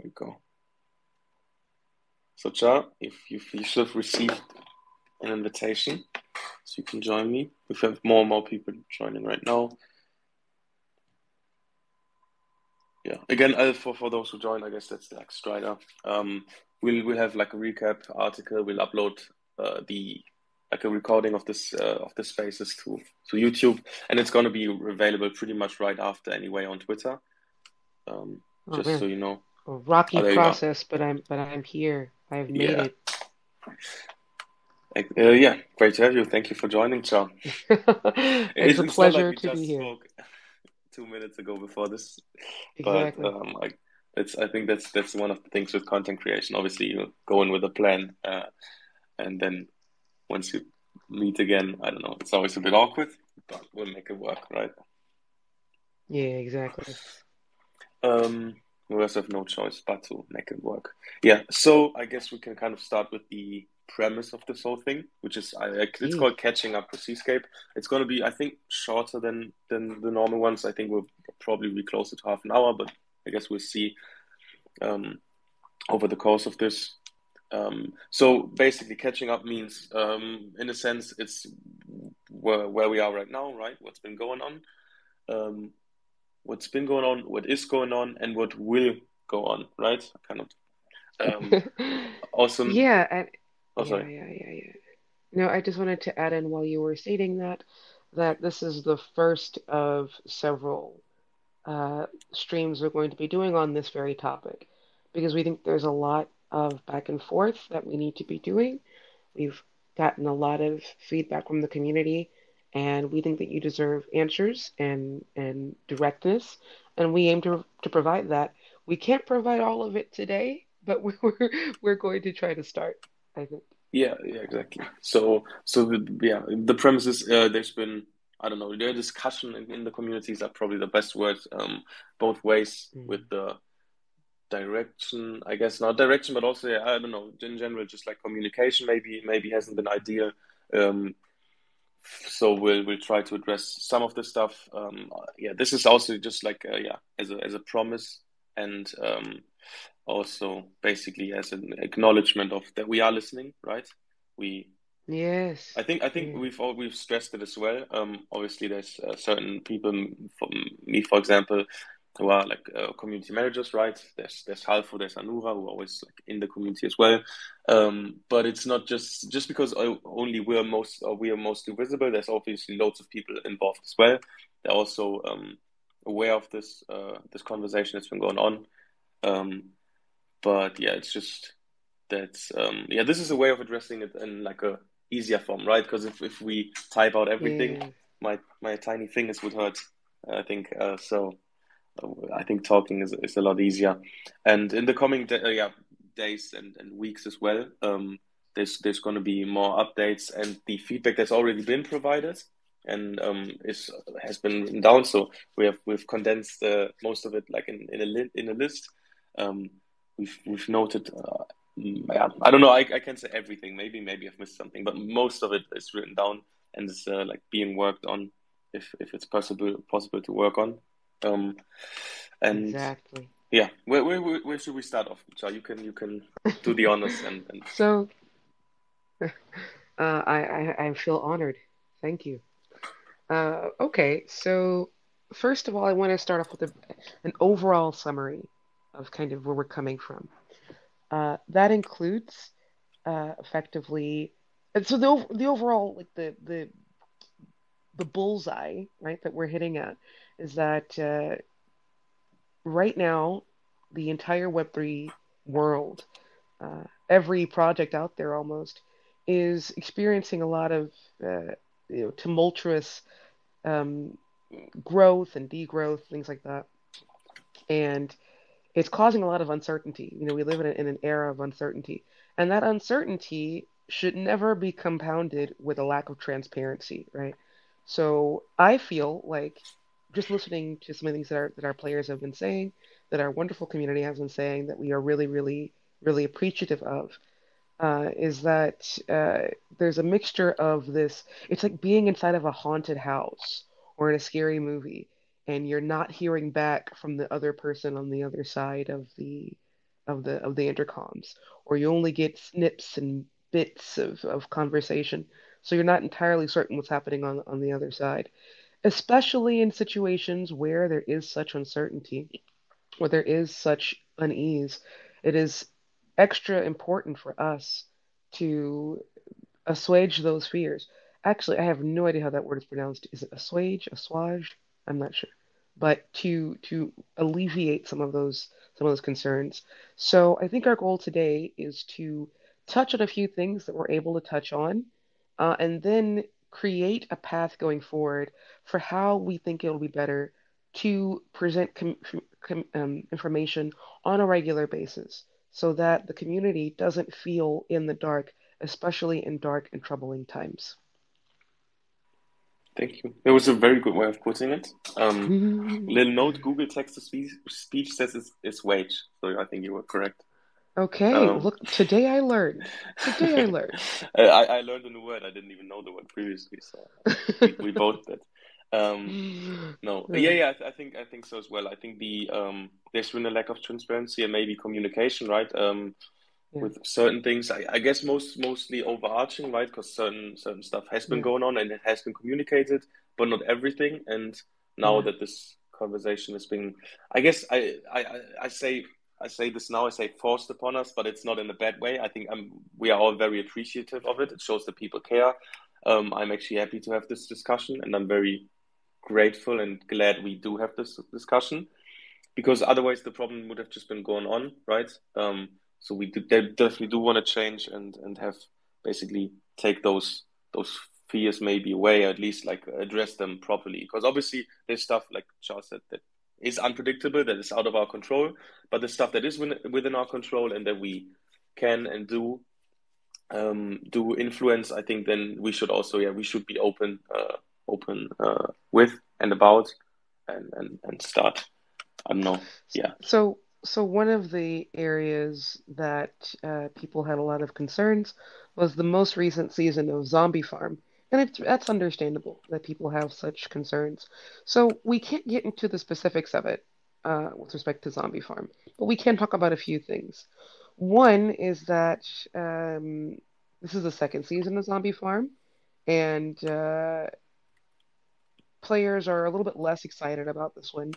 There we go. So, Cha, if you, you should have received an invitation, so you can join me. We have more and more people joining right now. Yeah, again, uh, for for those who join, I guess that's like Strider. Um, we'll we'll have like a recap article. We'll upload uh, the like a recording of this uh, of the spaces to to YouTube, and it's gonna be available pretty much right after anyway on Twitter. Um, Oh just so you know. Rocky Oh, process, but I'm but I'm here. I've made Yeah, it. Uh, yeah, great to have you. Thank you for joining, John. It's It's, a like pleasure we to be here. two minutes ago before this, but Exactly. um, I, it's I think that's that's one of the things with content creation. Obviously, you go in with a plan, uh, and then once you meet again, I don't know, it's always a bit awkward, but we'll make it work, right? Yeah, exactly. Um, we also have no choice but to make it work. Yeah, so I guess we can kind of start with the premise of this whole thing, which is I—it's Jeez. called Catching Up with Seascape. It's going to be, I think, shorter than than the normal ones. I think we'll probably be closer to half an hour, but I guess we'll see um, over the course of this. Um, so basically, catching up means, um, in a sense, it's where where we are right now, right? What's been going on. What's been going on, what is going on, and what will go on, right? Kind of. Um, also, Yeah, and oh, yeah, sorry. yeah, yeah, yeah. No, I just wanted to add in while you were stating that that this is the first of several uh, streams we're going to be doing on this very topic because we think there's a lot of back and forth that we need to be doing. We've gotten a lot of feedback from the community, and we think that you deserve answers and and directness, and we aim to to provide that. We can't provide all of it today, but we're we're going to try to start, I think. Yeah, yeah, exactly. So, so the, yeah, the premise is uh, there's been, I don't know, the discussion in, in the communities are probably the best words, um, both ways Mm. with the direction, I guess not direction, but also, yeah, I don't know, in general, just like communication maybe maybe hasn't been ideal. Um, so we'll we'll try to address some of this stuff. Um, yeah, this is also just like uh, yeah, as a as a promise and um, also basically as an acknowledgement of that we are listening, right? We Yes. I think I think Yeah. we've all we've stressed it as well. Um, obviously, there's uh, certain people, from me, for example, who are like uh, community managers, right? There's there's Halfo, there's Anura, who are always like in the community as well. Um, but it's not just just because only we're most or we are mostly visible. There's obviously loads of people involved as well. They're also um, aware of this uh, this conversation that's been going on. Um, but yeah, it's just that's um, yeah, this is a way of addressing it in like a easier form, right? Because if, if we type out everything, Yeah. my my tiny fingers would hurt. I think uh, so. I think talking is is a lot easier. And in the coming da uh, yeah days and, and weeks as well, um, there's there's going to be more updates and the feedback that's already been provided and um, is has been written down. So we have we've condensed uh, most of it like in in a li in a list. Um, we've we've noted. Uh, mm, yeah, I don't know. I, I can't say everything. Maybe maybe I've missed something, but most of it is written down and is uh, like being worked on if if it's possible possible to work on. Um, and Exactly. yeah, where where where should we start off? So you can you can do the honors and and So, uh, I, I I feel honored. Thank you. Uh, okay, so first of all, I want to start off with a, an overall summary of kind of where we're coming from. Uh, that includes uh, effectively, and so the the overall like the the the bullseye, right, that we're hitting at is that uh, right now the entire Web3 world, uh, every project out there almost, is experiencing a lot of uh, you know, tumultuous um, growth and degrowth, things like that. And it's causing a lot of uncertainty. You know, we live in, a, in an era of uncertainty. And that uncertainty should never be compounded with a lack of transparency, right? So I feel like just listening to some of the things that our, that our players have been saying, that our wonderful community has been saying, that we are really, really, really appreciative of, uh, is that uh, there's a mixture of this. It's like being inside of a haunted house or in a scary movie, and you're not hearing back from the other person on the other side of the of the of the intercoms, or you only get snips and bits of, of conversation, so you're not entirely certain what's happening on on the other side. Especially in situations where there is such uncertainty, where there is such unease, it is extra important for us to assuage those fears. Actually, I have no idea how that word is pronounced. Is it assuage, assuage? I'm not sure. But to to alleviate some of those some of those concerns. So I think our goal today is to touch on a few things that we're able to touch on, uh, and then create a path going forward for how we think it'll be better to present com- com- um, information on a regular basis so that the community doesn't feel in the dark, especially in dark and troubling times. Thank you. It was a very good way of putting it. Um, little note: Google text to speech, speech says it's, it's wage, so I think you were correct. Okay, Um, look, today I learned. Today I learned. I, I learned a new word. I didn't even know the word previously, so we, we both did. Um, no, yeah, Yeah, I, th I think I think so as well. I think the um, there's been a lack of transparency and maybe communication, right? Um, yeah, with certain things. I, I guess most mostly overarching, right? Because certain certain stuff has been yeah, going on and it has been communicated, but not everything. And now yeah. that this conversation is being, I guess I, I I say I say this now. I say forced upon us, but it's not in a bad way. I think I'm, we are all very appreciative of it. It shows that people care. Um, I'm actually happy to have this discussion, and I'm very grateful and glad we do have this discussion because otherwise the problem would have just been going on, right? Um, so we do, definitely do want to change and and have basically take those those fears maybe away, or at least like address them properly. Because obviously there's stuff like Charles said that is unpredictable, that is out of our control, but the stuff that is within, our control and that we can and do um, do influence, I think then we should also yeah we should be open uh, open uh, with and about and and and start. I don't know. Yeah. So, so one of the areas that uh, people had a lot of concerns was the most recent season of Zombie Farm. And it's, that's understandable that people have such concerns. So we can't get into the specifics of it uh, with respect to Zombie Farm, but we can talk about a few things. One is that um, this is the second season of Zombie Farm, and uh, players are a little bit less excited about this one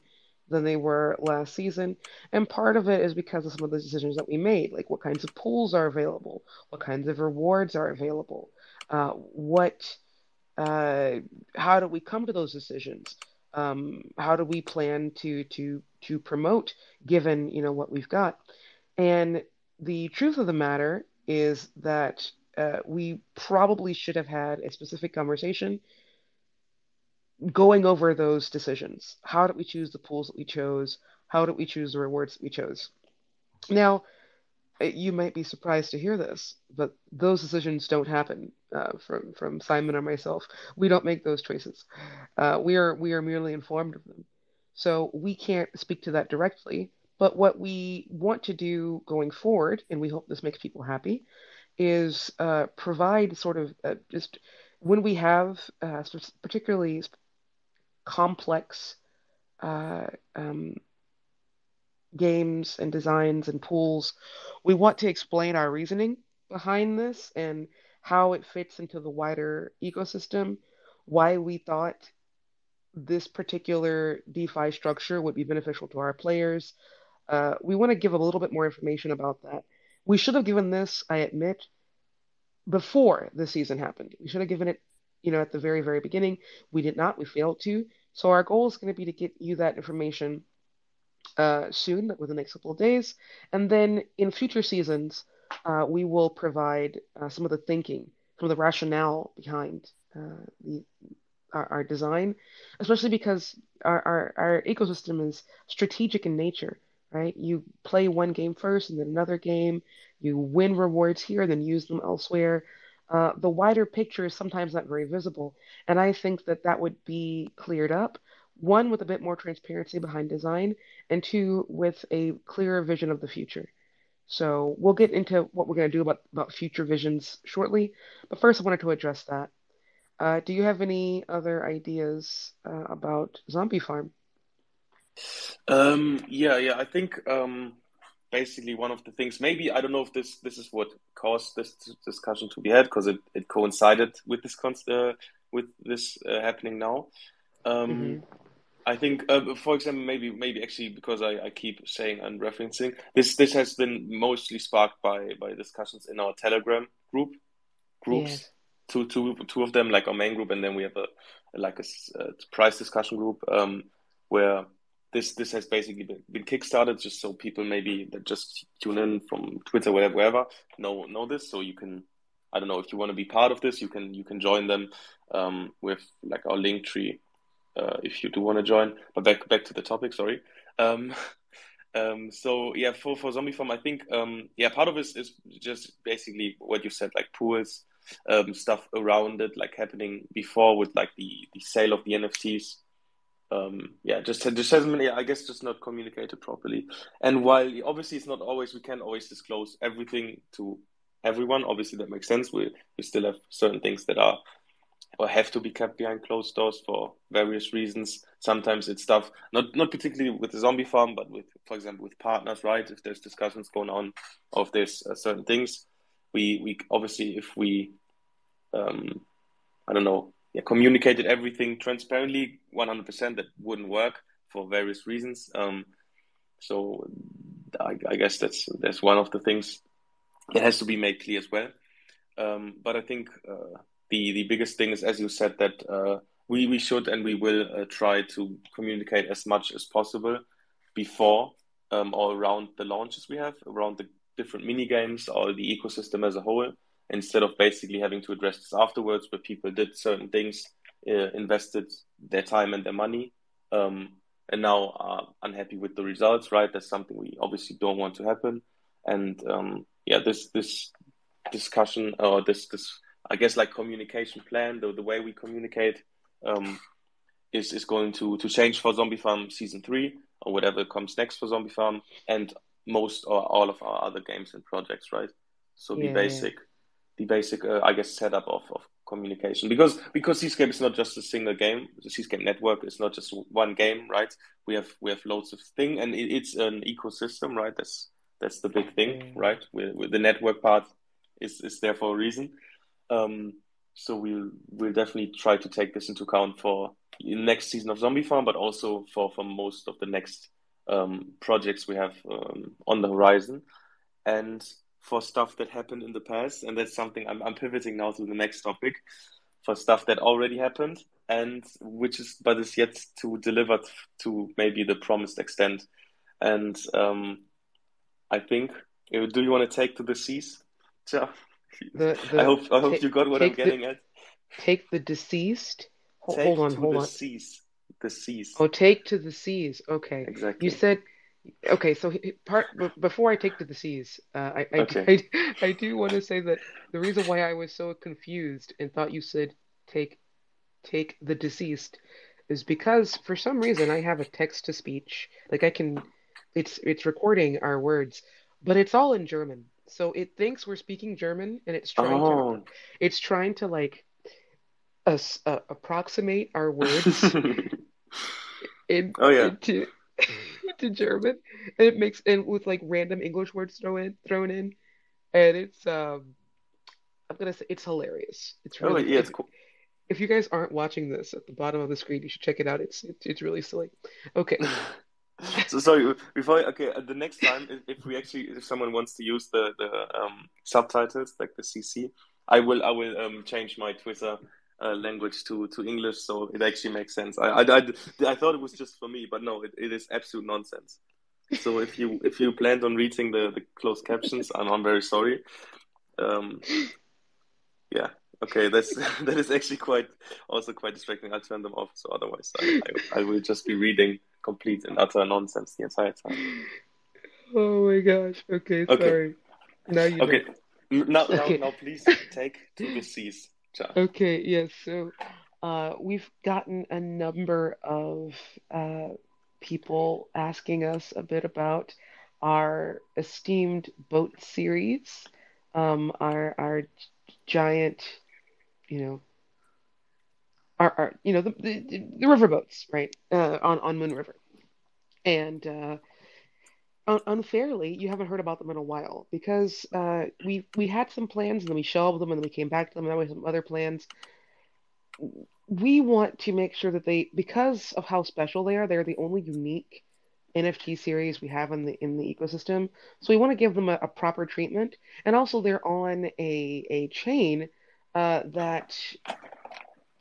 than they were last season. And part of it is because of some of the decisions that we made, like what kinds of pools are available, what kinds of rewards are available, uh, what, uh, how do we come to those decisions? Um, how do we plan to to to promote given you know what we've got? And the truth of the matter is that uh, we probably should have had a specific conversation going over those decisions. How did we choose the pools that we chose? How did we choose the rewards that we chose? Now, uh, you might be surprised to hear this, but those decisions don't happen uh, from from Simon or myself. We don't make those choices. Uh, we are we are merely informed of them, so we can't speak to that directly. But what we want to do going forward, and we hope this makes people happy, is uh, provide sort of uh, just when we have uh, particularly complex uh, um, games and designs and pools. We want to explain our reasoning behind this and how it fits into the wider ecosystem, why we thought this particular DeFi structure would be beneficial to our players. Uh, we want to give a little bit more information about that. We should have given this, I admit, before the season happened. We should have given it, you know, at the very, very beginning. We did not. We failed to. So our goal is going to be to get you that information uh, soon, within the next couple of days, and then in future seasons, uh, we will provide uh, some of the thinking, some of the rationale behind uh, the our, our design, especially because our, our our ecosystem is strategic in nature, right? You play one game first, and then another game. You win rewards here, then use them elsewhere. Uh, the wider picture is sometimes not very visible, and I think that that would be cleared up. One, with a bit more transparency behind design, and two, with a clearer vision of the future. So we'll get into what we're going to do about, about future visions shortly, but first I wanted to address that. Uh, do you have any other ideas uh, about Zombie Farm? Um, yeah, yeah. I think um, basically one of the things. Maybe I don't know if this this is what caused this discussion to be had because it, it coincided with this const, uh, with this uh, happening now. Um, hmm I think, uh, for example, maybe maybe actually because I, I keep saying and referencing this this has been mostly sparked by by discussions in our Telegram group groups. Yes. Two two two of them like our main group, and then we have a like a, a price discussion group um, where this this has basically been, been kickstarted just so people maybe that just tune in from Twitter, whatever, wherever know know this. So you can I don't know if you want to be part of this, you can you can join them um, with like our link tree uh, if you do want to join. But back back to the topic, sorry. Um, um, so yeah, for for Zombie Farm, I think um, yeah, part of this is just basically what you said, like pools, um, stuff around it, like happening before with like the the sale of the NFTs. Um, yeah, just just hasn't been, I guess, just not communicated properly. And while obviously it's not always we can always disclose everything to everyone, obviously that makes sense. We we still have certain things that are or have to be kept behind closed doors for various reasons. Sometimes it's stuff not not particularly with the zombie farm, but with, for example, with partners, right? If there's discussions going on of this uh, certain things, we we obviously if we um, I don't know, yeah, communicated everything transparently, 100%, that wouldn't work for various reasons. Um, so I, I guess that's that's one of the things that has to be made clear as well. Um, but I think uh, the the biggest thing is, as you said, that uh, we we should and we will uh, try to communicate as much as possible before um, or around the launches we have, around the different mini games or the ecosystem as a whole, instead of basically having to address this afterwards, where people did certain things, uh, invested their time and their money, um, and now are unhappy with the results. Right, that's something we obviously don't want to happen, and um, yeah, this this discussion or this this I guess like communication plan, the the way we communicate um, is is going to to change for Zombie Farm season three or whatever comes next for Zombie Farm and most or all of our other games and projects, right? So Yeah, yeah. basic the basic uh, I guess setup of, of communication because because Seascape is not just a single game. The Seascape network is not just one game, right? We have we have loads of thing and it, it's an ecosystem, right? That's that's the big thing, right? With, with the network part is is there for a reason. Um, so we'll we'll definitely try to take this into account for the next season of Zombie Farm, but also for for most of the next um, projects we have um, on the horizon, and for stuff that happened in the past. And that's something I'm I'm pivoting now to the next topic for stuff that already happened and which is but is yet to deliver to maybe the promised extent. And um, I think, uh, do you want to take to the seas? Ciao. The I hope I hope take you got what I'm take the getting at. take the deceased. Hold, hold on, to hold the on. seas. The seas. Oh, take to the seas. Okay. Exactly. You said okay. So part before I take to the seas, uh, I I do, Okay. I, I do want to say that the reason why I was so confused and thought you said take take the deceased is because for some reason I have a text to speech. Like I can, it's it's recording our words, but it's all in German. So it thinks we're speaking German and it's trying to Oh. it's trying to like us uh, approximate our words in Oh yeah. into into German, and it makes and with like random English words thrown in thrown in, and it's um I'm gonna say it's hilarious. It's Oh really yeah, if it's cool. if you guys aren't watching this at the bottom of the screen, you should check it out. It's it's, it's really silly. Okay, So sorry, before okay, uh, the next time if, if we actually if someone wants to use the the um, subtitles like the CC, I will I will um, change my Twitter uh, language to to English so it actually makes sense. I, I, I, I thought it was just for me, but no, it, it is absolute nonsense. So if you if you planned on reading the the closed captions, I'm I'm very sorry. Um, yeah. Okay, that's that is actually quite also quite distracting. I'll turn them off, so otherwise I, I, I will just be reading complete and utter nonsense the entire time. Oh my gosh. Okay, Okay, sorry. Now you okay. N- Now now now please take to the seas. Ciao. Okay, yes. So, uh, we've gotten a number of uh, people asking us a bit about our esteemed boat series, um, our our giant, you know, our, our you know the the, the river boats, right? Uh, on on Moonriver, and uh, un unfairly, you haven't heard about them in a while because uh, we we had some plans and then we shelved them and then we came back to them and now we have some other plans. We want to make sure that they, because of how special they are, they're the only unique NFT series we have in the in the ecosystem. So we want to give them a, a proper treatment, and also they're on a a chain uh, that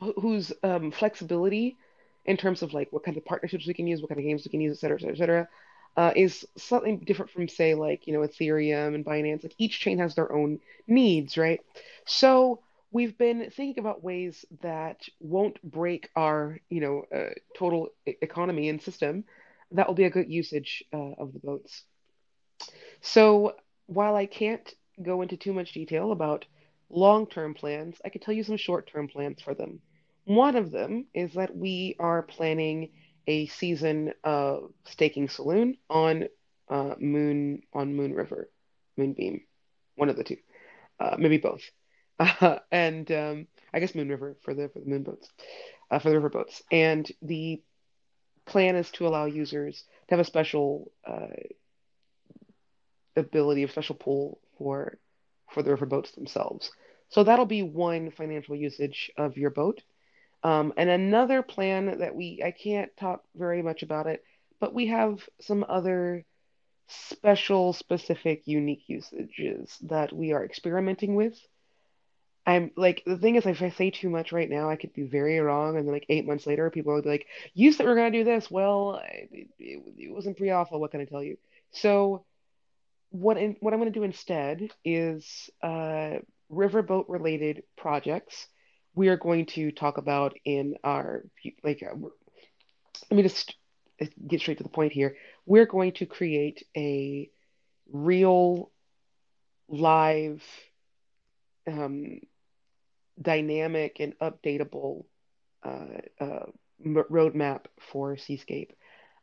whose um, flexibility in terms of like what kind of partnerships we can use, what kind of games we can use, et cetera, et cetera, et cetera, uh, is something different from say like you know Ethereum and Binance. Like each chain has their own needs, right? So we've been thinking about ways that won't break our you know uh, total economy and system. That will be a good usage uh, of the boats. So while I can't go into too much detail about long-term plans, I can tell you some short-term plans for them. One of them is that we are planning a season of Staking Saloon on uh, Moon on Moonriver, Moonbeam, one of the two, uh, maybe both, uh, and um, I guess Moonriver for the for the moon boats, uh, for the river boats, and the plan is to allow users to have a special uh, ability, a special pool for for the river boats themselves. So that'll be one financial usage of your boat. Um, and another plan that we, I can't talk very much about it, but we have some other special, specific, unique usages that we are experimenting with. I'm like, the thing is, if I say too much right now, I could be very wrong. And then, like, eight months later, people will be like, You said we are going to do this. Well, it, it, it wasn't pre alpha. What can I tell you? So, what in, what I'm going to do instead is uh, riverboat related projects we are going to talk about in our like uh, let me just get straight to the point here. We're going to create a real live um, dynamic and updatable uh, uh, roadmap for seascape.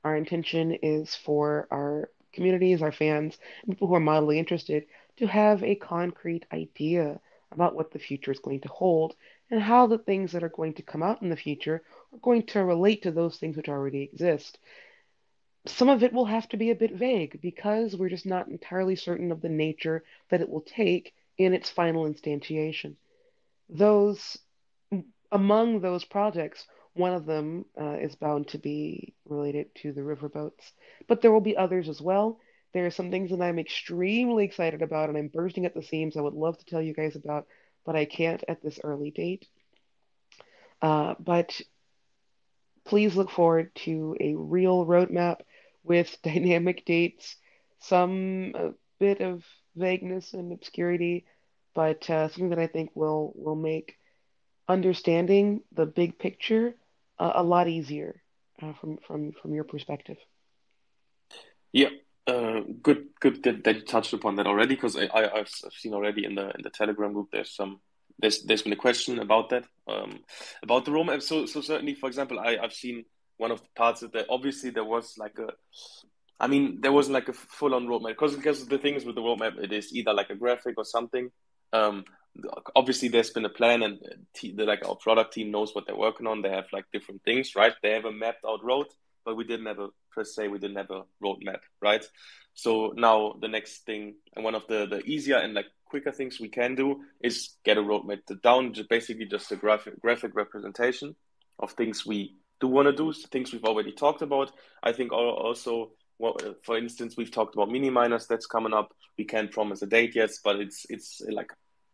Our intention is for our communities our fans people who are mildly interested to have a concrete idea about what the future is going to hold and how the things that are going to come out in the future are going to relate to those things which already exist. Some of it will have to be a bit vague because we're just not entirely certain of the nature that it will take in its final instantiation. Those among those projects, one of them uh, is bound to be related to the riverboats, but there will be others as well. There are some things that I'm extremely excited about, and I'm bursting at the seams. I would love to tell you guys about but I can't at this early date. Uh, but please look forward to a real roadmap with dynamic dates, some bit of vagueness and obscurity, but uh, something that I think will will make understanding the big picture uh, a lot easier uh, from from from your perspective. Yeah, uh, good, good that, that you touched upon that already because I, I have seen already in the in the Telegram group there's some there's there's been a question about that um, about the roadmap. So so certainly, for example, I I've seen one of the parts that obviously there was like a I mean, there wasn't like a full on roadmap because because the thing is with the roadmap, it is either like a graphic or something. Um, obviously, there's been a plan, and the, like our product team knows what they're working on. They have like different things, right? They have a mapped out road, but we didn't have a per se we didn't have a roadmap, right? So now the next thing and one of the the easier and like quicker things we can do is get a roadmap down, basically just a graphic graphic representation of things we do want to do, things we've already talked about. I think also, well, for instance, we've talked about mini miners that's coming up. We can't promise a date yet, but it's it's like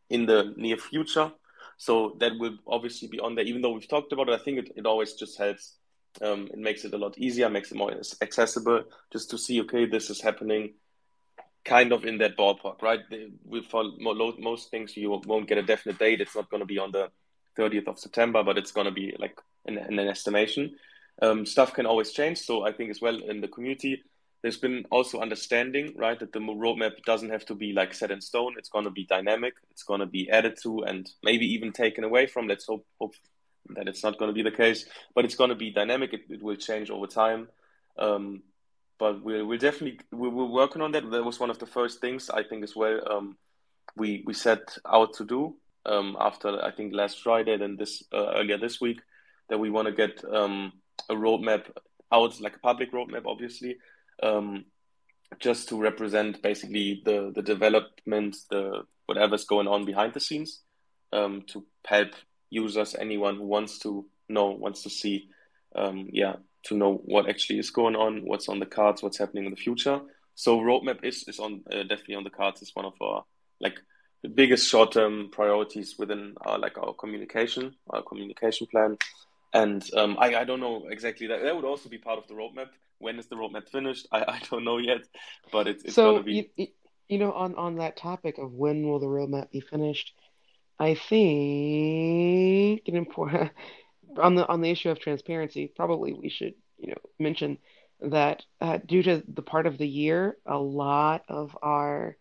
in the near future. So that will obviously be on there. Even though we've talked about it, I think it, it always just helps um, it makes it a lot easier, makes it more accessible, just to see, okay, this is happening kind of in that ballpark, right? For most things, you won't get a definite date. It's not going to be on the 30th of September, but it's going to be like an, an estimation. Um, stuff can always change. So I think as well in the community, there's been also understanding, right, that the roadmap doesn't have to be like set in stone. It's going to be dynamic. It's going to be added to and maybe even taken away from. Let's hope, hope that it's not going to be the case, but it's going to be dynamic. It, it will change over time. Um, but we're, we'll definitely we, we're working on that. That was one of the first things I think as well. Um, we we set out to do um, after I think last Friday, then this uh, earlier this week, that we want to get um, a roadmap out, like a public roadmap, obviously, um, just to represent basically the the development, the whatever's going on behind the scenes, um, to help users, anyone who wants to know, wants to see, um, yeah, to know what actually is going on, what's on the cards, what's happening in the future. So roadmap is is on uh, definitely on the cards. It's one of our like the biggest short term priorities within our like our communication, our communication plan. And um, I, I don't know exactly that. That would also be part of the roadmap. When is the roadmap finished? I, I don't know yet, but it's, it's So going to be. you, you know on on that topic of when will the roadmap be finished, I think an important on the on the issue of transparency, probably we should, you know, mention that uh, due to the part of the year, a lot of our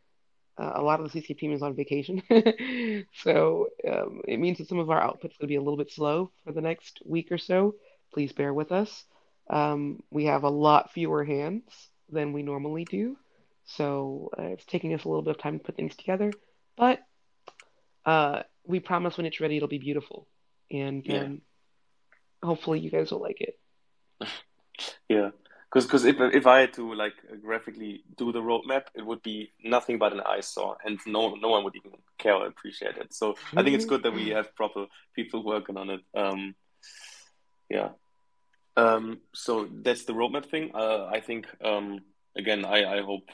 uh, a lot of the CCP team is on vacation, so um, it means that some of our output's going to be a little bit slow for the next week or so. Please bear with us. Um, we have a lot fewer hands than we normally do, so uh, it's taking us a little bit of time to put things together, but uh, we promise when it's ready, it'll be beautiful, and Yeah, um, hopefully you guys will like it. yeah. Because because if if I had to like graphically do the roadmap, it would be nothing but an eyesore, and no no one would even care or appreciate it. So I think it's good that we have proper people working on it. Um, yeah. Um, so that's the roadmap thing. Uh, I think um, again, I, I hope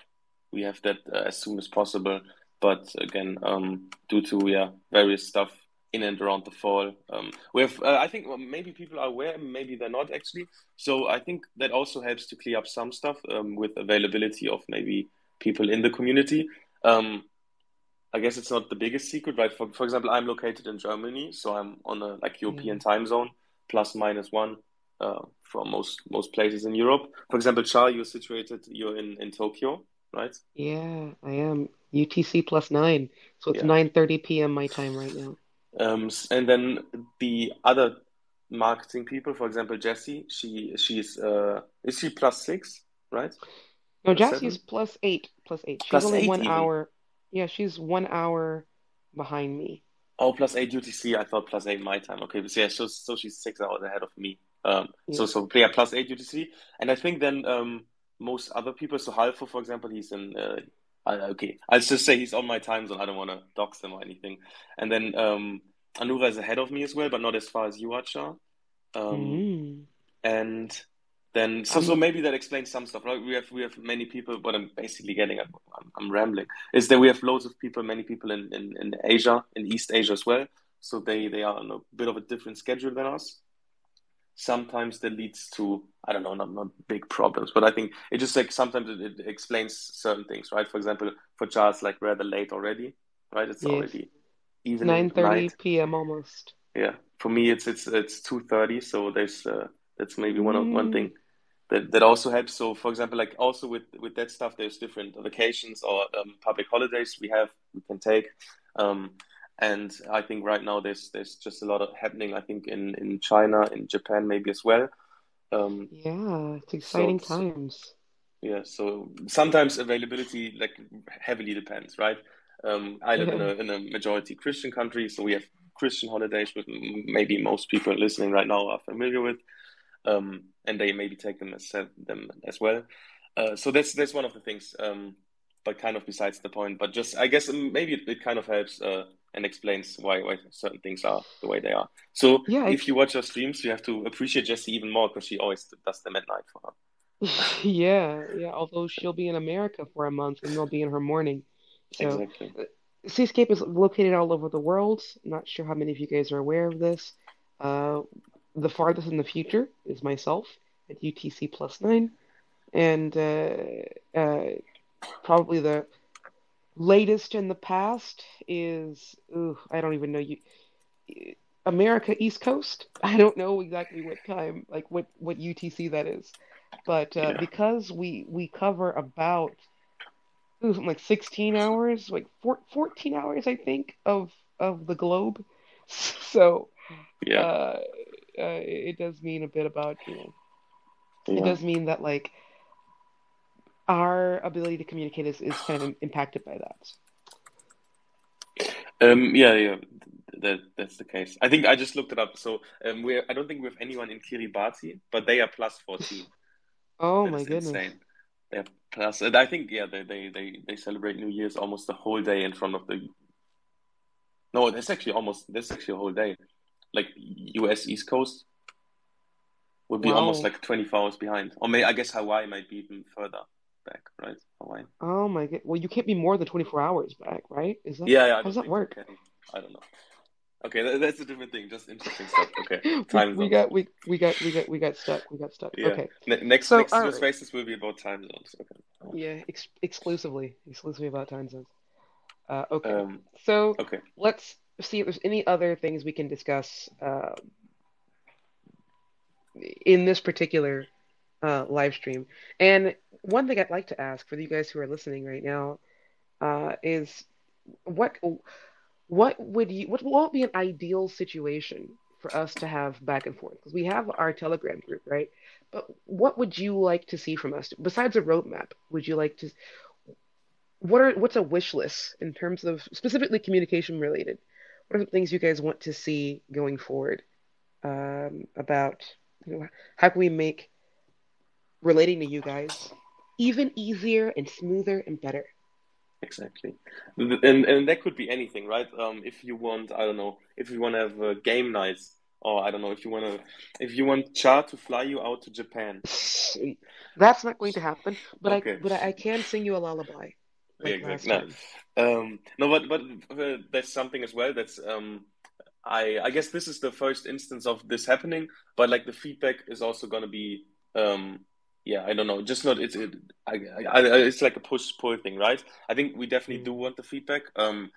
we have that uh, as soon as possible. But again, um, due to yeah various stuff in and around the fall, um, we have. Uh, I think well, maybe people are aware, maybe they're not actually. So I think that also helps to clear up some stuff um, with availability of maybe people in the community. Um, I guess it's not the biggest secret, right? For for example, I'm located in Germany, so I'm on a like Yeah, European time zone, plus minus one, uh, from most most places in Europe. For example, Charles, you're situated, you're in in Tokyo, right? yeah, I am UTC plus nine, so it's Yeah. 9:30 p.m. my time right now. Um, and then the other marketing people, for example, Jessie, she she's uh, is she plus six, right? No, Plus Jassie's seven, plus eight, plus eight. She's plus only eight one even. hour. Yeah, she's one hour behind me. Oh, plus eight UTC. I thought plus eight my time. Okay, but yeah, so so she's six hours ahead of me. Um, so Yeah. so yeah, plus eight UTC, and I think then um most other people. So Halfo, for example, he's in. Uh, okay, I'll just say he's on my time zone. I don't want to dox him or anything. And then um Anura is ahead of me as well, but not as far as you are, Char. Um, Mm. and then so so maybe that explains some stuff, right? We have we have many people. What I'm basically getting at, I'm, I'm rambling, is that we have loads of people, many people in, in, in Asia, in East Asia as well. So they they are on a bit of a different schedule than us. Sometimes that leads to I don't know, not not big problems, but I think it just like sometimes it, it explains certain things, right? For example, for Charles, like rather late already, right? It's yes. already It's evening, 9:30 p.m. almost. Yeah, for me it's it's it's 2:30, so there's uh, that's maybe one of one Mm. thing that that also helps. So for example, like also with with that stuff, there's different vacations or um, public holidays we have we can take. Um, and I think right now there's there's just a lot of happening. I think in in China, in Japan maybe as well. Um, Yeah, it's exciting so times. yeah, so sometimes availability like heavily depends, right? Um, I live in a in a majority Christian country, so we have Christian holidays, which maybe most people listening right now are familiar with, um, and they maybe take them as them as well. Uh, so that's that's one of the things, um, but kind of besides the point. But just I guess maybe it, it kind of helps uh, and explains why why certain things are the way they are. So Yeah, if you watch our streams, you have to appreciate Jessie even more because she always does them at night for her. yeah, yeah. Although she'll be in America for a month and they'll be in her morning. So, Exactly. uh, Seascape is located all over the world. Not sure how many of you guys are aware of this. Uh, the farthest in the future is myself at UTC plus nine, and uh, uh, probably the latest in the past is, ooh, I don't even know you, America East Coast. I don't know exactly what time, like what what UTC that is, but uh, Yeah. because we we cover about ooh, like 16 hours, like four, 14 hours, I think, of of the globe. So Yeah. uh, uh, it does mean a bit about, you know, it does mean that like our ability to communicate is, is kind of impacted by that. Um, yeah, yeah, that that's the case. I think I just looked it up. So um, we I don't think we have anyone in Kiribati, but they are plus 14. Oh my goodness. insane. They're Plus, and I think yeah, they, they they they celebrate New Year's almost the whole day in front of the. No, that's actually almost that's actually a whole day, like U.S. East Coast would be almost like 24 hours behind, or may I guess Hawaii might be even further back, right? Hawaii. Oh my God. Well, you can't be more than 24 hours back, right? Is that Yeah, yeah, how does that work? I don't know. Okay, that, that's a different thing. Just interesting stuff. Okay, We time we zones. got we we got we got we got stuck. We got stuck. Yeah. Okay. Ne next So, next right. races will be about time zones. Okay. Yeah, ex exclusively exclusively about time zones. Uh, okay. Um. So Okay. let's see if there's any other things we can discuss uh, in this particular uh, live stream. And one thing I'd like to ask for you guys who are listening right now uh, is what what would you what would be an ideal situation for us to have back and forth? Because we have our Telegram group, right? But what would you like to see from us besides a roadmap? Would you like to what are what's a wish list in terms of specifically communication related? What are the things you guys want to see going forward um, about you know how can we make relating to you guys even easier and smoother and better? Exactly. And and that could be anything, right? Um, if you want, I don't know, if you want to have uh, game nights, or I don't know, if you want to, if you want Char to fly you out to Japan. That's not going to happen, but I but I, can sing you a lullaby Yeah, like last exactly. No, um, no, but but uh, that's something as well. That's um, I I guess this is the first instance of this happening, but like the feedback is also gonna be um, yeah, I don't know, just not it's it, I, I, I it's like a push pull thing, right? I think we definitely do Mm, want the feedback. Um,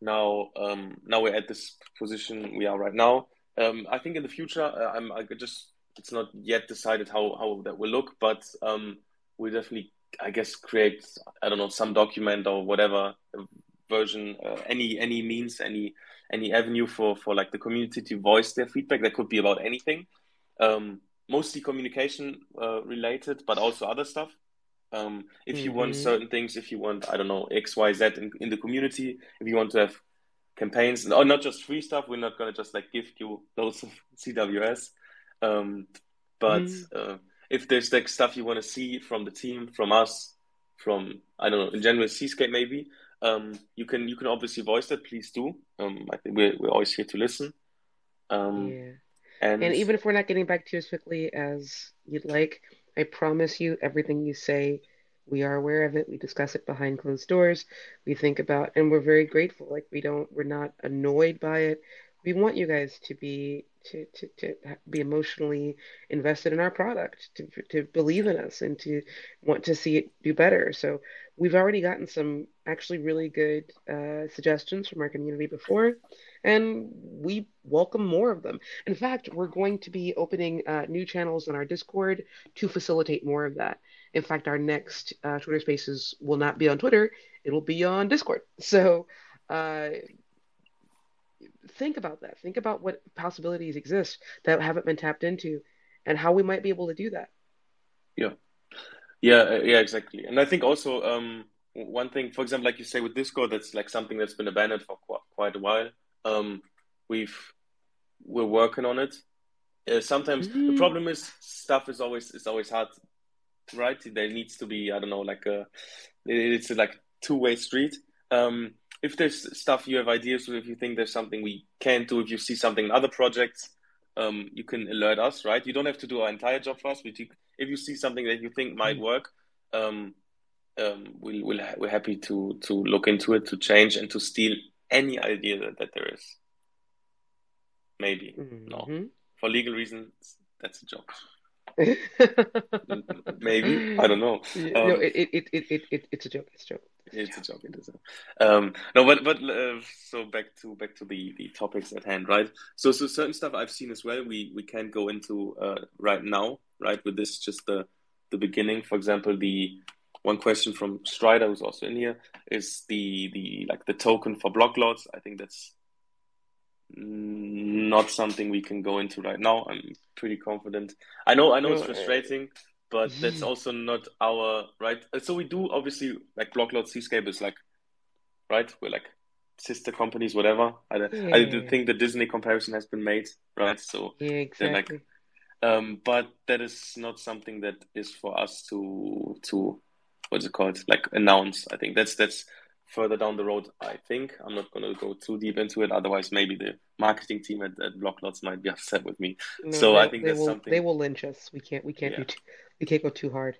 now um now we're at this position we are right now. Um, I think in the future, uh, I'm I could just it's not yet decided how how that will look, but um, we definitely I guess create I don't know some document or whatever uh, version, uh, any any means, any any avenue for for like the community to voice their feedback. That could be about anything, um, mostly communication uh, related, but also other stuff. Um, if you want hmm certain things, if you want I don't know X Y Z in, in the community, if you want to have campaigns, or not just free stuff, we're not gonna just like gift you loads of CWS. Um, but hmm uh, if there's like stuff you want to see from the team, from us, from I don't know, in general Seascape maybe, um, you can you can obviously voice that. Please do. Um, I think we're we're always here to listen. Um, Yeah. And And even if we're not getting back to you as quickly as you'd like, I promise you everything you say, we are aware of it. We discuss it behind closed doors. We think about, and we're very grateful. Like we don't, we're not annoyed by it. We want you guys to be to to to be emotionally invested in our product, to to believe in us, and to want to see it do better. So we've already gotten some actually really good uh, suggestions from our community before, and we welcome more of them. In fact, we're going to be opening uh, new channels in our Discord to facilitate more of that. In fact, our next uh, Twitter Spaces will not be on Twitter; it'll be on Discord. So, uh, think about that. Think about what possibilities exist that haven't been tapped into, and how we might be able to do that. yeah, yeah, uh, yeah, exactly. And I think also um, one thing, for example, like you say with Discord, that's like something that's been abandoned for qu quite a while. Um, we've we're working on it. Uh, sometimes the Mm, problem is stuff is always is always hard, right? There needs to be I don't know like a it's like two-way street. Um, if there's stuff you have ideas, or if you think there's something we can do, if you see something in other projects, um, you can alert us, right? You don't have to do our entire job for us. We do, if you see something that you think might mm, work, um, um, we'll, we'll ha we're happy to to look into it, to change, and to steal any idea that, that there is. Maybe. No. mhm. For legal reasons, that's a joke. Maybe. I don't know. no, Um, it, it, it, it, it, it- it's a joke. It's a joke. it's a joke. It is. Um, no, but but uh, so back to back to the the topics at hand, right? So so certain stuff I've seen as well. We we can't go into uh, right now, right? With this, just the the beginning. For example, the one question from Strider, who's also in here, is the the like the token for Blocklords. I think that's not something we can go into right now. I'm pretty confident. I know I know it's No, frustrating, but that's also not our right. So we do obviously like Blocklords Seascape is like right. We're like sister companies, whatever. I I do think the Disney comparison has been made, right? So yeah, they're like exactly. um, but that is not something that is for us to to what's it called? Like announce. I think that's that's further down the road. I think I'm not going to go too deep into it. Otherwise, maybe the marketing team at, at Blocklords might be upset with me. No, So they I think they that's will something. they will lynch us. We can't we can't Yeah. do too, we can't go too hard.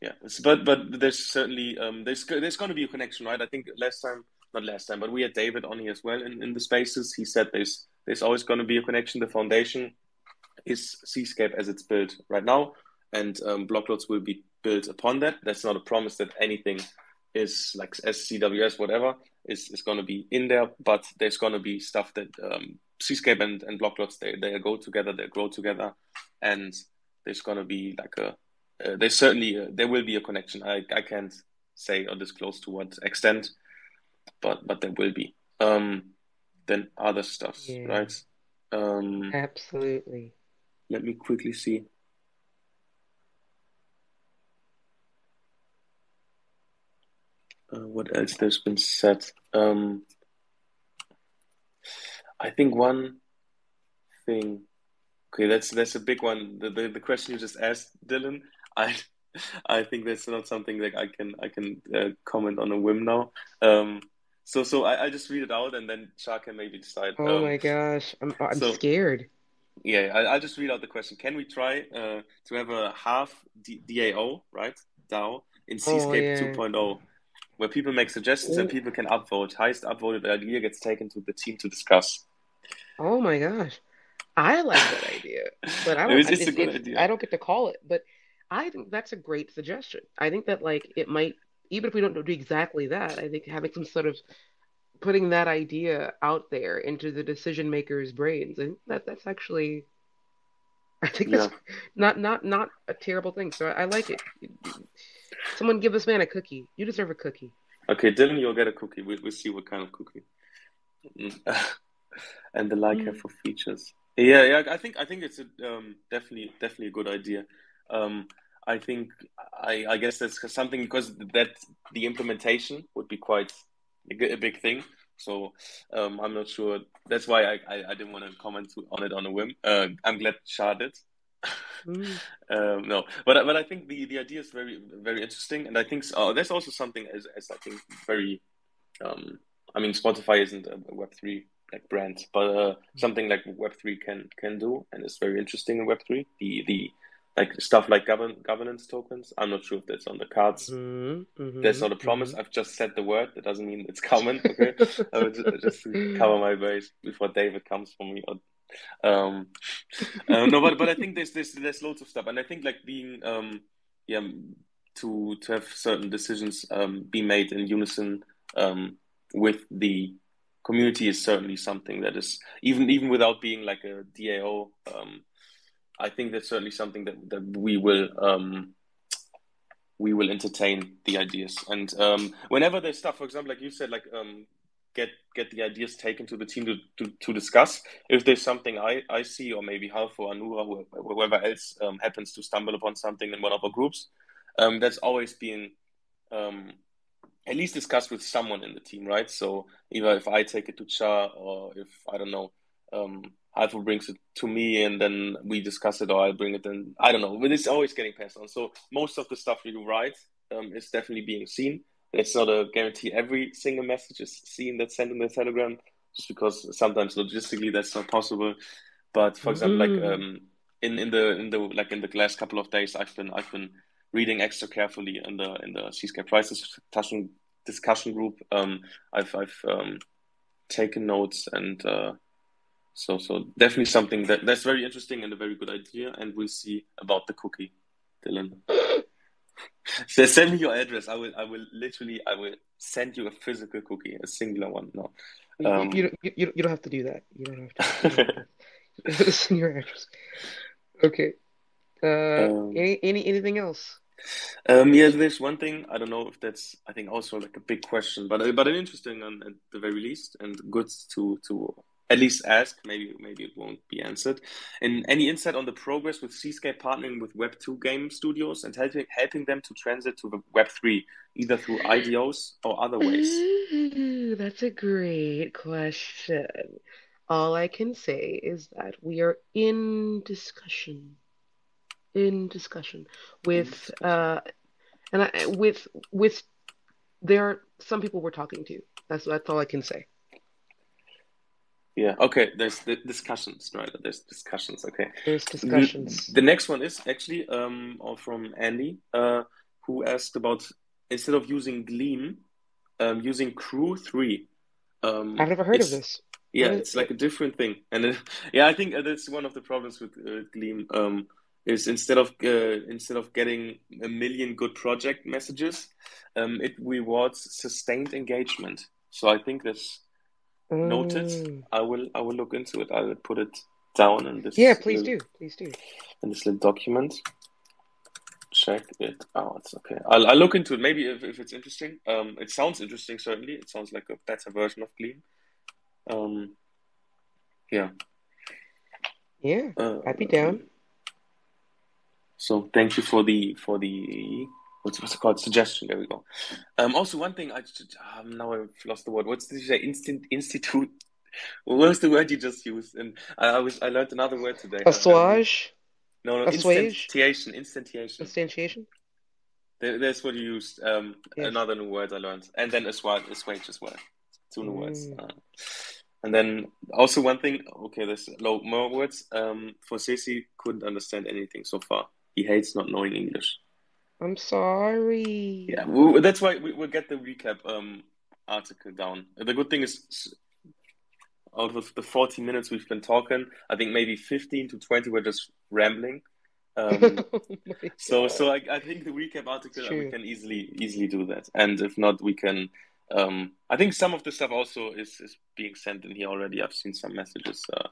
Yeah, but but there's certainly um, there's there's going to be a connection, right? I think last time, not last time, but we had David on here as well in, in the spaces. He said there's there's always going to be a connection. The foundation is Seascape as it's built right now, and um, Blocklords will be built upon that. That's not a promise that anything is like SCWS whatever is is going to be in there, but there's going to be stuff that um, Seascape and and Blocklords they they go together, they grow together, and there's going to be like a uh, there's certainly uh, there will be a connection. I I can't say or disclose to what extent, but but there will be. Um, then other stuff, Yeah, right? Um, absolutely. let me quickly see. Uh, what else there's been said. Um, I think one thing. Okay, that's that's a big one. The, the the question you just asked, Dylan. I I think that's not something that I can I can uh, comment on a whim now. Um, so so I, I just read it out and then Shah can maybe decide. Oh Um, my gosh, I'm I'm so scared. yeah, I, I'll just read out the question. Can we try uh, to have a half D DAO, right? DAO in Oh Seascape yeah. 2.0, where people make suggestions and Oh, people can upvote. Highest upvoted idea gets taken to the team to discuss. oh my gosh. I like that idea, but I don't. It's, it's a It's good it's idea. I don't get to call it, but I think that's a great suggestion. I think that like it might, even if we don't do exactly that, I think having some sort of putting that idea out there into the decision makers' brains, and that that's actually, I think Yeah. that's not not not a terrible thing. So I, I like it. Someone give this man a cookie. You deserve a cookie. Okay, Dylan, you'll get a cookie. We'll, we'll see what kind of cookie. And the like Mm. for features. Yeah, yeah. I think I think it's a um, definitely definitely a good idea. Um, I think I I guess that's something because that the implementation would be quite a big thing. So um, I'm not sure. That's why I, I, I didn't want to comment on it on a whim. Uh, I'm glad Shah did. Mm. Um, no, but but I think the, the idea is very very interesting, and I think uh, there's also something as, as I think very um, I mean Spotify isn't a Web three like brand, but uh, something like Web three can can do, and it's very interesting in Web three. The the like stuff like govern governance tokens. I'm not sure if that's on the cards. Mm-hmm. That's Mm-hmm. not a promise. I've just said the word. That doesn't mean it's coming. Okay, I would ju- just to cover my base before David comes for me. Or, um, uh, no, but but I think there's there's there's loads of stuff, and I think like being um yeah to to have certain decisions um be made in unison um with the community is certainly something that is even even without being like a DAO. Um, I think that's certainly something that that we will um we will entertain the ideas. And um, whenever there's stuff, for example, like you said, like um, get get the ideas taken to the team to, to, to discuss. If there's something I, I see, or maybe Half or Anura, whoever, whoever else um, happens to stumble upon something in one of our groups, um, that's always being um, at least discussed with someone in the team, right? So either if I take it to Cha, or if I don't know, um, Halfo brings it to me, and then we discuss it, or I bring it, and I don't know. But it's always getting passed on. So most of the stuff do right um, is definitely being seen. It's not a guarantee every single message is seen that's sent in the Telegram, just because sometimes logistically that's not possible. But for example, like Mm. um, in in the in the like in the last couple of days, I've been I've been reading extra carefully in the in the Seascape Prices discussion discussion group. Um, I've I've um, taken notes and uh, so so definitely something that that's very interesting and a very good idea. And we'll see about the cookie, Dylan. So send me your address. I will I will literally I will send you a physical cookie, a singular one. No. You, you, Um, you, don't- you, you don't have to do that. You don't have to. You don't have to. Send your address. Okay. Uh, um, any, any, anything else? Um, yeah, there's one thing. I don't know if that's. I think also like a big question, but but an interesting one at the very least, and good to to at least ask. Maybe maybe it won't be answered. And any insight on the progress with Seascape partnering with Web two game studios and helping helping them to transit to the Web three, either through IDOs or other ways. Ooh, that's a great question. All I can say is that we are in discussion, in discussion with uh, And I, with with there are some people we're talking to. That's that's all I can say. Yeah. Okay. There's the discussions, right? There's discussions. Okay. There's discussions. The, the next one is actually um from Andy, uh, who asked about instead of using Gleam, um, using Crew3. Um, I've never heard of this. Yeah, it's like a different thing, and uh, yeah, I think that's one of the problems with uh, Gleam. Um, is instead of uh, instead of getting a million good project messages, um, it rewards sustained engagement. So I think that's mm. noted. I will I will look into it. I will put it down in this. Yeah, please little, do. Please do. In this little document. Check it out. Okay, I'll, I'll look into it. Maybe if, if it's interesting. Um, it sounds interesting. Certainly, it sounds like a better version of Gleam. Um, yeah. Yeah, uh, I'd be down. So thank you for the for the what's what's it called suggestion. There we go. Um, also one thing I just, um, now I've lost the word. What's the instant institute? What was the word you just used? And I, I was I learned another word today. Assuage. No, no, Assuage? instantiation. Instantiation. Instantiation. There, that's what you used. Um, yes. Another new word I learned, and then assuage, assuage as well. Two new mm. words. Uh, and then also one thing. Okay, there's more words. Um, for Ceci couldn't understand anything so far. He hates not knowing English. I'm sorry. Yeah, we, that's why we, will get the recap um, article down. The good thing is, out of the 40 minutes we've been talking, I think maybe 15 to 20 were just rambling. Um, oh so, so I, I, think the recap article we can easily easily do that, and if not, we can. Um, I think some of the stuff also is, is being sent in here already. I've seen some messages. Uh,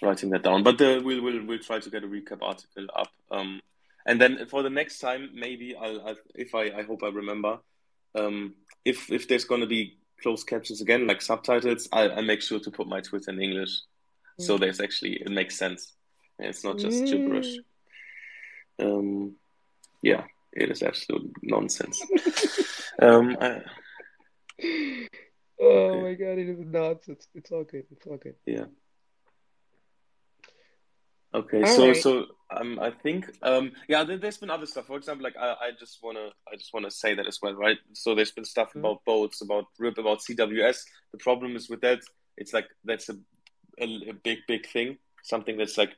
writing that down. But uh, we'll we'll we'll try to get a recap article up. Um, and then for the next time, maybe I'll, I'll if I I hope I remember. Um, if if there's gonna be closed captions again, like subtitles, I I make sure to put my Twitter in English, mm. so there's actually it makes sense. It's not just mm. gibberish. Um, yeah, it is absolute nonsense. um, I, oh okay. my god, it is nonsense. It's all good. It's all good. Yeah. Okay, All so right. so um, I think um, yeah, there, has been other stuff. For example, like I, I just wanna I just wanna say that as well, right? So there's been stuff mm-hmm. about boats, about RIP, about CWS. The problem is with that, it's like that's a, a, a big big thing, something that's like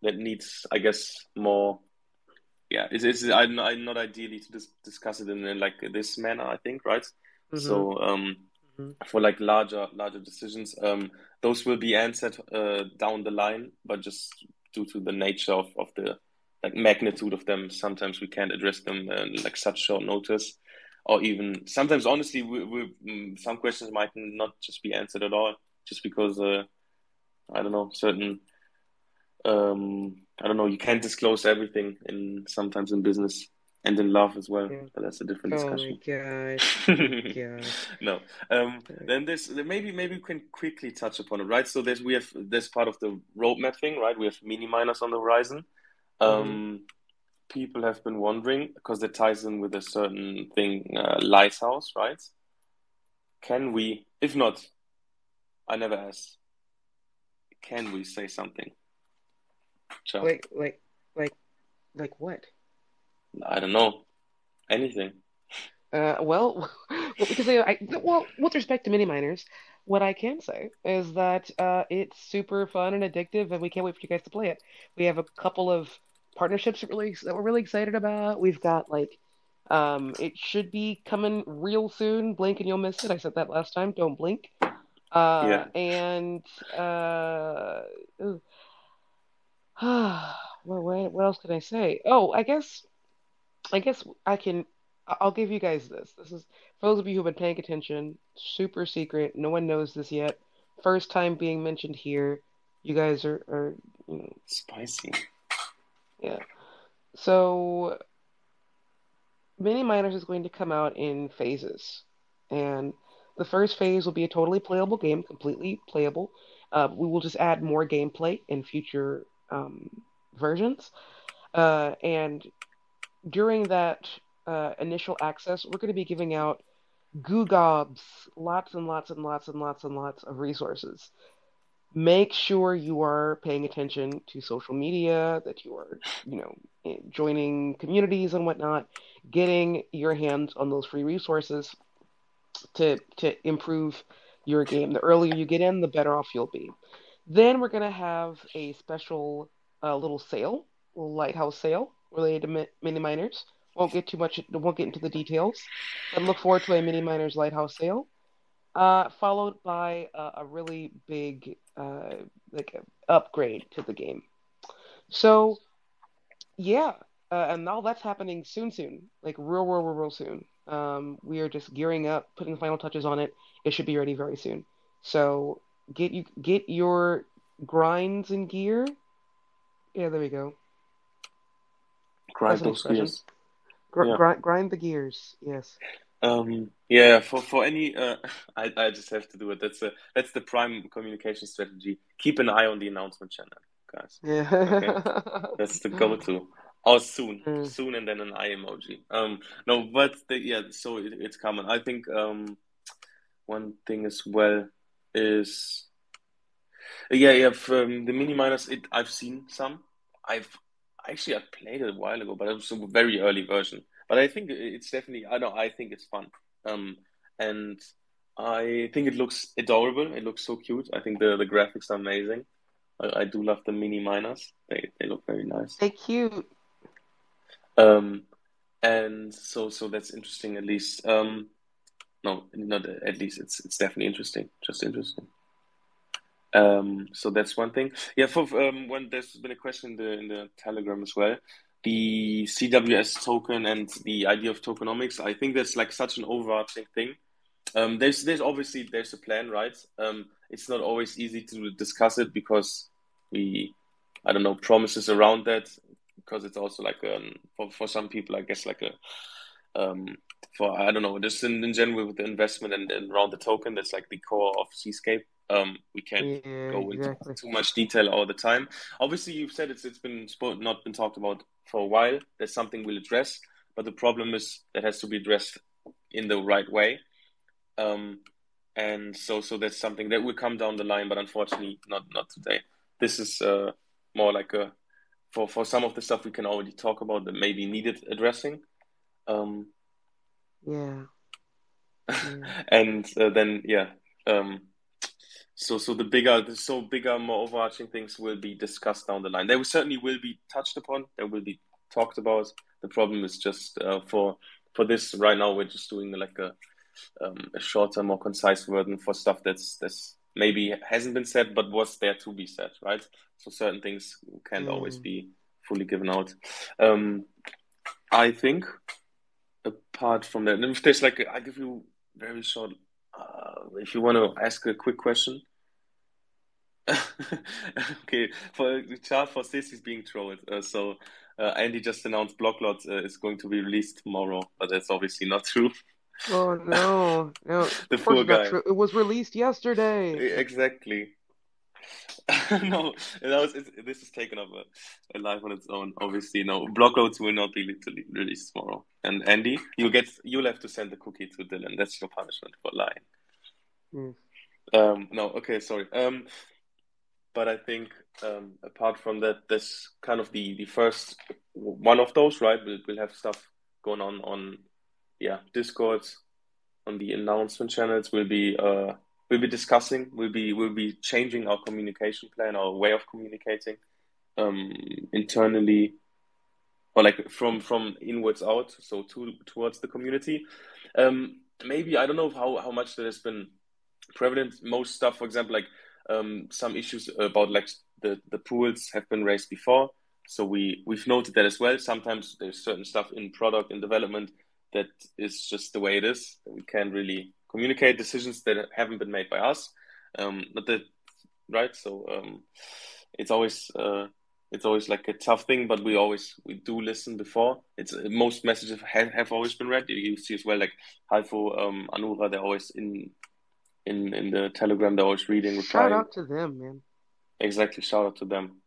that needs, I guess, more. Yeah, it's, it's I'm, I'm not ideally to dis- discuss it in, in, like this manner. I think, right? Mm-hmm. So um, mm-hmm. for like larger larger decisions, um, those will be answered uh, down the line, but just due to the nature of, of the like magnitude of them. Sometimes we can't address them in like such short notice, or even sometimes honestly, we, we mm, some questions might not just be answered at all, just because uh, I don't know certain. Um, I don't know. You can't disclose everything in sometimes in business and in love as well. Yeah. But that's a different discussion. Oh my god! no. Um, then this maybe maybe we can quickly touch upon it, right? So there's we have this part of the roadmap thing, right? We have mini miners on the horizon. Um, mm-hmm. People have been wondering because it ties in with a certain thing, uh, Lighthouse, right? Can we? If not, I never ask. Can we say something? Like, like, like, like what? I don't know. Anything. Uh, well, because I, well, with respect to mini miners, what I can say is that uh, it's super fun and addictive, and we can't wait for you guys to play it. We have a couple of partnerships that, really, that we're really excited about. We've got like, um, it should be coming real soon. Blink and you'll miss it. I said that last time. Don't blink. Uh, yeah. And uh, well, what, what else can I say? Oh, I guess I guess I can. I'll give you guys this. This is for those of you who've been paying attention. Super secret. No one knows this yet. First time being mentioned here. You guys are, are you know, spicy. Yeah. So, Mini Miners is going to come out in phases, and the first phase will be a totally playable game, completely playable. Uh, we will just add more gameplay in future um, versions, uh, and during that uh, initial access, we're going to be giving out goo gobs, lots and lots and lots and lots and lots of resources. make sure you are paying attention to social media, that you are, you know, eh, joining communities and whatnot, getting your hands on those free resources to to improve your game. The earlier you get in, the better off you'll be. Then we're gonna have a special uh, little sale, little lighthouse sale related to mini miners. Won't get too much. Won't get into the details, but look forward to a mini miners lighthouse sale. Uh, followed by a, a really big uh, like upgrade to the game. So, yeah, uh, and all that's happening soon, soon, like real, real, real, real soon. Um, we are just gearing up, putting the final touches on it. It should be ready very soon. So get you get your grinds in gear. Yeah, there we go. Grind those gears. Gr- yeah. grind, grind the gears. Yes. Um, yeah, for for any, uh, I I just have to do it. That's a that's the prime communication strategy. Keep an eye on the announcement channel, guys. Yeah, okay. that's the go-to. Oh, soon, mm. soon, and then an eye emoji. Um, no, but the, yeah, so it, it's common. I think um, one thing as well is, yeah, yeah. Um, the mini miners, it I've seen some. I've actually I played it a while ago, but it was a very early version. But I think it's definitely I know I think it's fun. Um, and I think it looks adorable. It looks so cute. I think the the graphics are amazing. I, I do love the mini miners. They they look very nice. They're cute. Um, and so so that's interesting at least. Um, no, not at least. It's it's definitely interesting. Just interesting. Um, so that's one thing. Yeah, for um, when there's been a question in the in the Telegram as well, the CWS token and the idea of tokenomics. I think that's like such an overarching thing. Um, there's there's obviously there's a plan, right? Um, it's not always easy to discuss it because we, I don't know, promises around that because it's also like um, for for some people, I guess like a um, for I don't know, just in, in general with the investment and, and around the token, that's like the core of Seascape. Um, we can't yeah, go into exactly. too much detail all the time. Obviously, you've said it's it's been not been talked about for a while. That's something we'll address, but the problem is that has to be addressed in the right way. Um, and so so that's something that will come down the line, but unfortunately, not not today. This is uh, more like a for for some of the stuff we can already talk about that maybe needed addressing. Um, yeah. yeah. and uh, then yeah. Um, so so the bigger so bigger more overarching things will be discussed down the line. They will certainly will be touched upon. They will be talked about. The problem is just uh, for for this right now we're just doing like a um, a shorter, more concise version for stuff that's that's maybe hasn't been said but was there to be said, right? So certain things can't mm. always be fully given out. Um, I think apart from that, if there's like I give you very short. Uh, if you want to ask a quick question, okay, for the chart for this is being trolled. Uh, so uh, Andy just announced Blocklord uh, is going to be released tomorrow, but that's obviously not true. Oh no, no, the poor guy. It was released yesterday. Exactly. no, that was, this is taken up a, a, life on its own. Obviously, no Blocklords will not be literally released tomorrow. And Andy, you get you'll have to send the cookie to Dylan. That's your punishment for lying. Mm. Um, no, okay, sorry. Um, but I think um, apart from that, this kind of the the first one of those, right? We'll we'll have stuff going on on yeah Discords, on the announcement channels. We'll be uh we'll be discussing. We'll be we'll be changing our communication plan, our way of communicating um, internally, or like from from inwards out, so to towards the community. Um, maybe I don't know how how much that has been prevalent. Most stuff, for example, like um, some issues about like the, the pools have been raised before. So we, we've noted that as well. Sometimes there's certain stuff in product and development that is just the way it is. We can't really communicate decisions that haven't been made by us. Um, not that, right? So um, it's always uh, it's always like a tough thing, but we always we do listen before. It's most messages have, have always been read. You see as well, like Halfo, um, Anura, they're always in in in the Telegram that I was reading. Replying. Shout out to them, man. Exactly, shout out to them.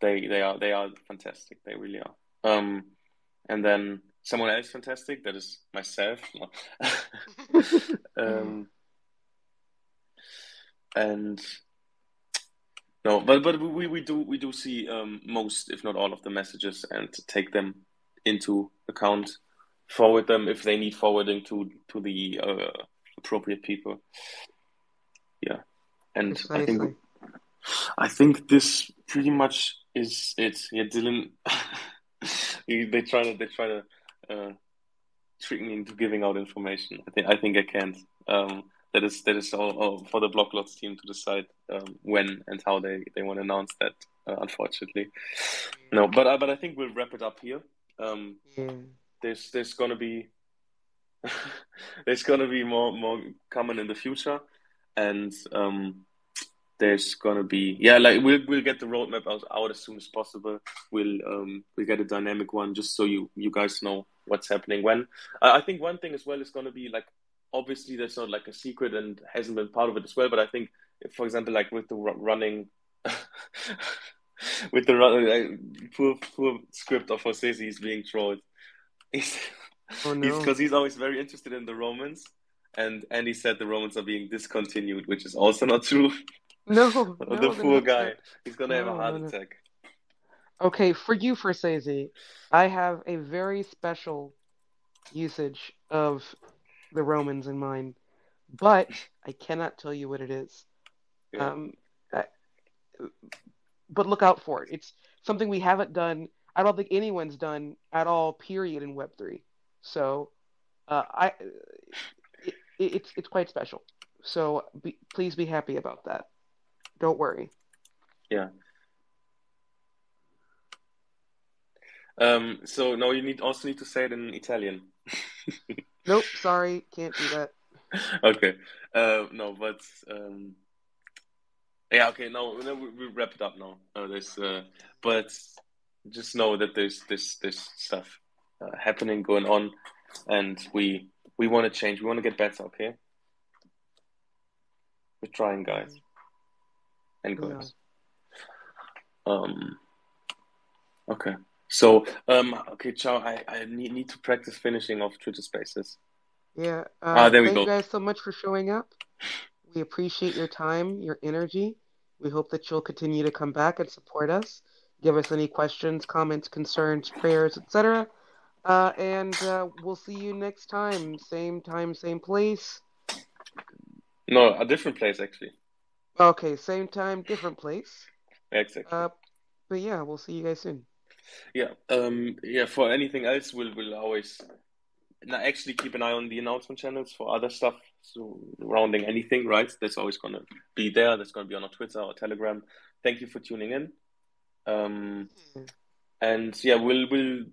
They they are they are fantastic. They really are. Um, and then someone else fantastic that is myself. um, and No, but but we, we do we do see um, most, if not all, of the messages and take them into account, forward them if they need forwarding to to the uh, appropriate people. Yeah, and I think I think this pretty much is it. Yeah, Dylan, they try to they try to uh, trick me into giving out information. I think I think I can't. Um, that is that is all, all for the Blocklords team to decide um, when and how they, they want to announce that. Uh, unfortunately, no. But I, but I think we'll wrap it up here. Um, Yeah. there's there's gonna be there's gonna be more more coming in the future, and um, there's gonna be yeah like we'll we'll get the roadmap out, out as soon as possible. We'll um we'll get a dynamic one just so you you guys know what's happening when. I think one thing as well is gonna be like obviously that's not like a secret and hasn't been part of it as well, but I think for example like with the ru- running. with the run, uh, poor poor script of Jose, he's being trolled. Oh he's no. because he's always very interested in the Romans, and and he said the Romans are being discontinued, which is also not true. No, The no, poor guy, he's gonna have a heart no, no. attack. Okay, for you, Forsese, I have a very special usage of the Romans in mind, but I cannot tell you what it is. Yeah, Um, I, but look out for it. It's something we haven't done. I don't think anyone's done at all. Period in Web three. So, uh, I it, it's it's quite special. So be, please be happy about that. Don't worry. yeah. Um. So now you need also need to say it in Italian. Nope, sorry, can't do that. Okay. Uh. No, but um. Yeah. Okay. No. We, we wrap it up now. Uh, there's uh. But just know that there's this this stuff uh, happening, going on, and we we want to change. We want to get better. Okay. We're trying, guys and girls. Um. Okay. So, um, okay, ciao. I, I need, need to practice finishing off Twitter Spaces. Yeah. Ah, Uh, there we thank you go. guys so much for showing up. We appreciate your time, your energy. We hope that you'll continue to come back and support us. Give us any questions, comments, concerns, prayers, etc. Uh, and uh, we'll see you next time. Same time, same place. No, a different place actually. Okay, same time, different place. Exactly. Uh, but yeah, we'll see you guys soon. Yeah. Um. Yeah. For anything else, we'll we'll always now actually keep an eye on the announcement channels for other stuff surrounding anything. Right. That's always gonna be there. That's gonna be on our Twitter or Telegram. Thank you for tuning in. Um. And yeah, we'll we'll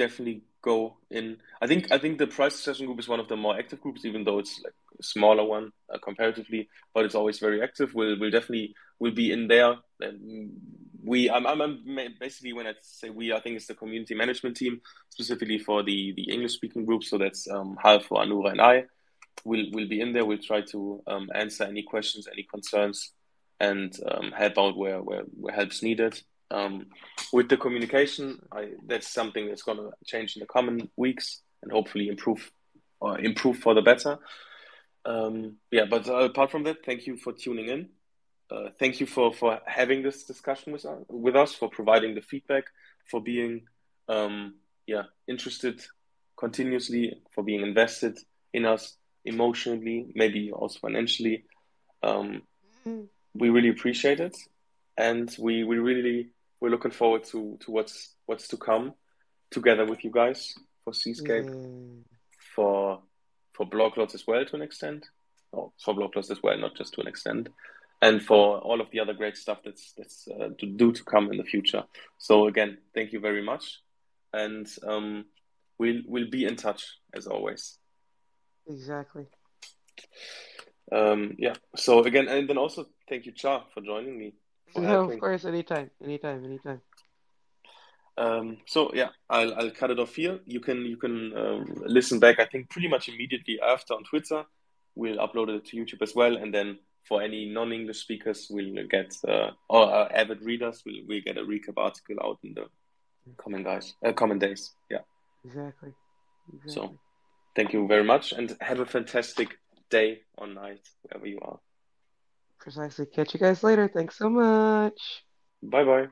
definitely go in. I think I think the price session group is one of the more active groups, even though it's like a smaller one uh, comparatively, but it's always very active. We'll we'll definitely will be in there. And we I'm, I'm I'm basically when I say we, I think it's the community management team specifically for the the English speaking group. So that's um, Halfo, Anura, and I. We'll we'll be in there. We'll try to um, answer any questions, any concerns, and um, help out where where where help's needed. Um, with the communication, I, that's something that's going to change in the coming weeks and hopefully improve or improve for the better. Um, yeah, but uh, apart from that, thank you for tuning in. Uh, thank you for, for having this discussion with, uh, with us, for providing the feedback, for being um, yeah interested continuously, for being invested in us emotionally, maybe also financially. Um, we really appreciate it, and we, we really we're looking forward to, to what's what's to come together with you guys for Seascape, Yeah. for for Blocklords as well to an extent, or for Blocklords as well, not just to an extent, and for all of the other great stuff that's that's uh, to do to come in the future. So again, thank you very much, and um, we'll we'll be in touch as always. Exactly. Um, yeah. So again, and then also thank you, Cha, for joining me, No, of course, anytime, anytime, anytime. Um, so yeah, I'll I'll cut it off here. You can you can um, listen back. I think pretty much immediately after on Twitter. We'll upload it to YouTube as well, and then for any non-English speakers, we'll get uh, or uh, avid readers, we'll we'll get a recap article out in the coming guys, uh, coming days. Yeah. Exactly. Exactly. So thank you very much, and have a fantastic day or night wherever you are. Precisely. Catch you guys later. Thanks so much. Bye bye.